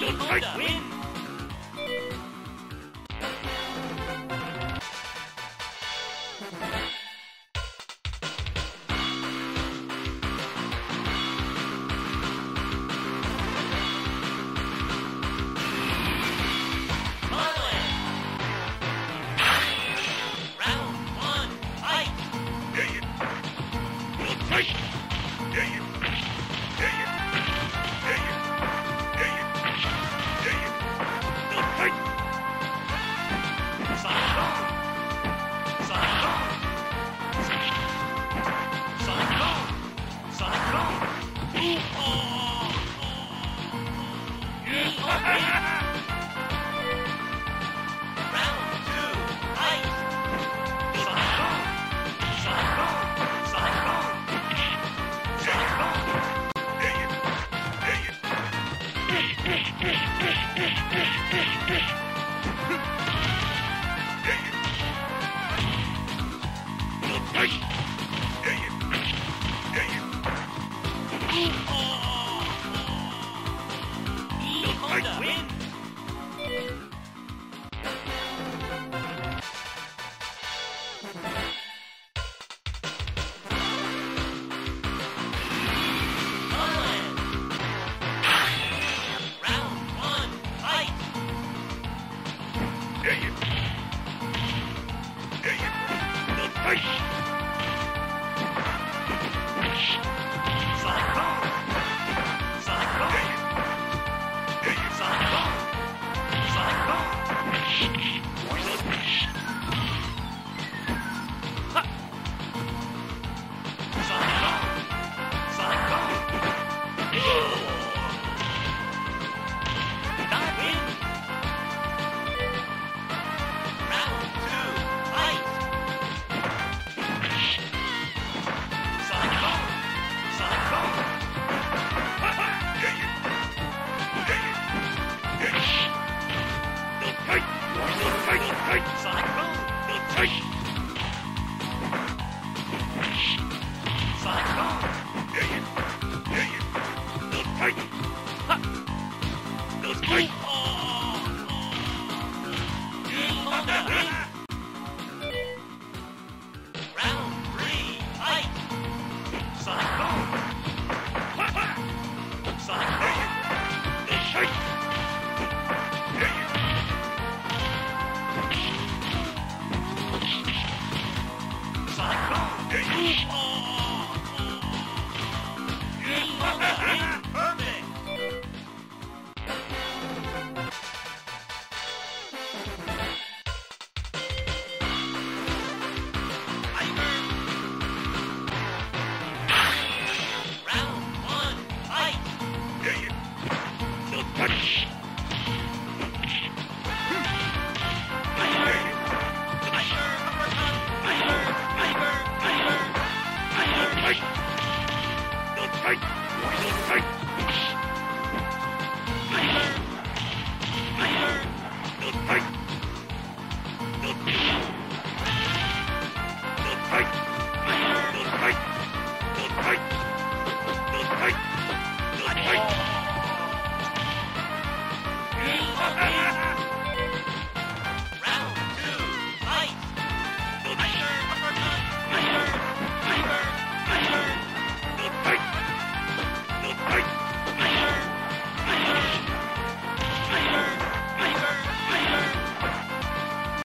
You're going! Round one, fight! Yeah, you... Yeah, you... Win.